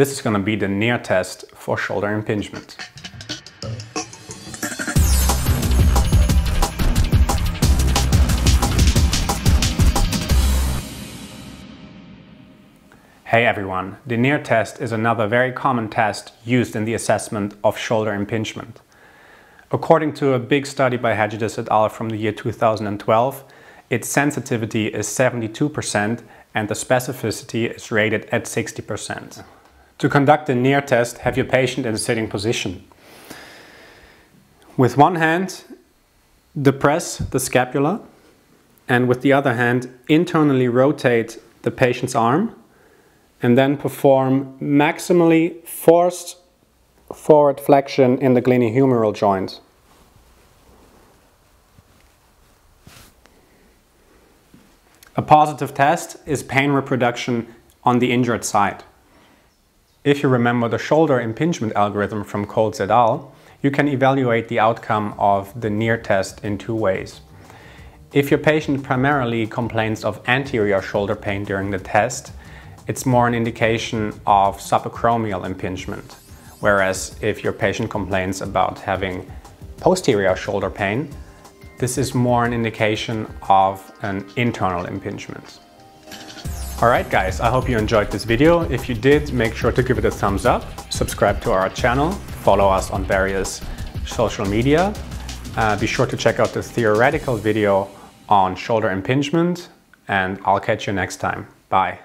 This is going to be the Neer test for shoulder impingement. Hey everyone, the Neer test is another very common test used in the assessment of shoulder impingement. According to a big study by Hegedus et al. from the year 2012, its sensitivity is 72% and the specificity is rated at 60%. To conduct the Neer test, have your patient in a sitting position. With one hand, depress the scapula and with the other hand, internally rotate the patient's arm and then perform maximally forced forward flexion in the glenohumeral joint. A positive test is pain reproduction on the injured side. If you remember the shoulder impingement algorithm from Cools et al., you can evaluate the outcome of the Neer test in two ways. If your patient primarily complains of anterior shoulder pain during the test, it's more an indication of subacromial impingement. Whereas if your patient complains about having posterior shoulder pain, this is more an indication of an internal impingement. Alright guys, I hope you enjoyed this video. If you did, make sure to give it a thumbs up, subscribe to our channel, follow us on various social media. Uh, be sure to check out the theoretical video on shoulder impingement and I'll catch you next time. Bye.